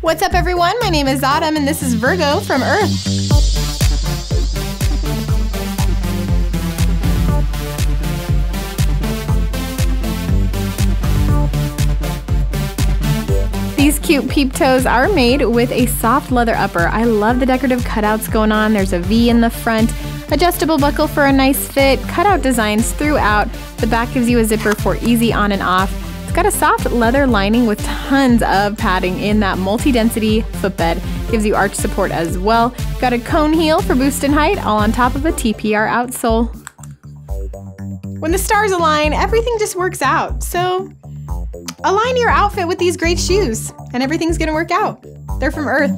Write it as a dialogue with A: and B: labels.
A: What's up, everyone? My name is Autumn, and this is Virgo from Earth. These cute peep toes are made with a soft leather upper. I love the decorative cutouts going on. There's a V in the front, adjustable buckle for a nice fit, cutout designs throughout. The back gives you a zipper for easy on and off got a soft leather lining with tons of padding in that multi-density footbed. Gives you arch support as well. Got a cone heel for boost in height, all on top of a TPR outsole. When the stars align, everything just works out. So align your outfit with these great shoes and everything's gonna work out. They're from Earth.